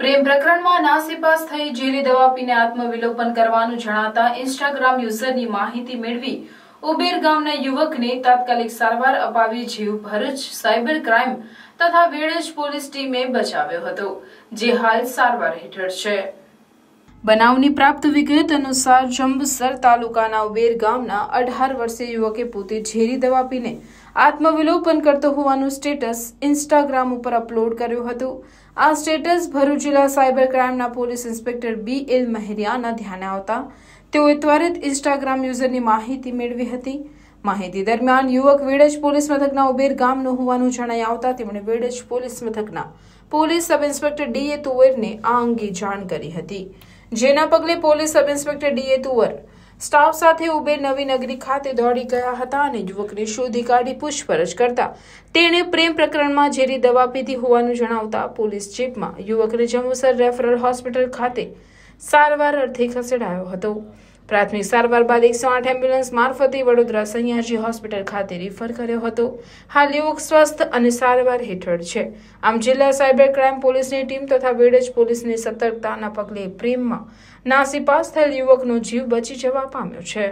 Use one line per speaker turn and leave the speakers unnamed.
પ્રેમ પ્રકરણમાં નાસીપાસ થઈ ઝેરી દવા પીને આત્મવિલોપન કરવાનું જણાતા ઇન્સ્ટાગ્રામ યુઝરની માહિતી મેળવી ઉબેર ગામના યુવકને તાત્કાલિક સારવાર અપાવી જીવ ભરૂચ સાયબર ક્રાઇમ તથા વેળેજ પોલીસ ટીમે બચાવ્યો હતો, જે હાલ સારવાર હેઠળ છે. બનાવની પ્રાપ્ત વિગત અનુસાર જંબસર તાલુકાના ઉબેર ગામના અઢાર વર્ષીય યુવકે પોતે ઝેરી દવા પીને આત્મવિલોપન કરતો હોવાનું સ્ટેટસ ઇન્સ્ટાગ્રામ ઉપર અપલોડ કર્યું હતું. આ સ્ટેટસ ભરૂચ જિલ્લા સાયબર ક્રાઇમના પોલીસ ઇન્સ્પેક્ટર બી એલ મહેરિયાના ધ્યાને આવતા તેઓએ ત્વરિત ઇન્સ્ટાગ્રામ યુઝરની માહિતી મેળવી હતી. માહિતી દરમિયાન યુવક વેડજ પોલીસ મથકના ઉબેર ગામનો હોવાનું જણાઈ આવતા તેમણે વેડજ પોલીસ મથકના પોલીસ સબ ઇન્સ્પેક્ટર ડીએ તોવેરને આ અંગે જાણ કરી હતી. જેના પગલે police sub inspector DA Tuvar staff સાથે ઉબેર નવી નગરી ખાતે દોડી ગયા હતા અને યુવકને શોધી કાઢી પૂછપરછ કરતા તેણે પ્રેમ પ્રકરણમાં ઝેરી દવા પીધી હોવાનું જણાવતા પોલીસ જીપમાં યુવકને જંબુસર રેફરલ હોસ્પિટલ ખાતે સારવાર અર્થે ખસેડાયો હતો. પ્રાથમિક સારવાર બાદ એકસો આઠ એમ્બ્યુલન્સ મારફતે વડોદરા સયાજી હોસ્પિટલ ખાતે રિફર કર્યો હતો. હાલ યુવક સ્વસ્થ અને સારવાર હેઠળ છે. આમ જિલ્લા સાયબર ક્રાઇમ પોલીસની ટીમ તથા વેડજ પોલીસની સતર્કતાના પગલે પ્રેમમાં નાસીપાસ થયેલ યુવકનો જીવ બચી જવા પામ્યો છે.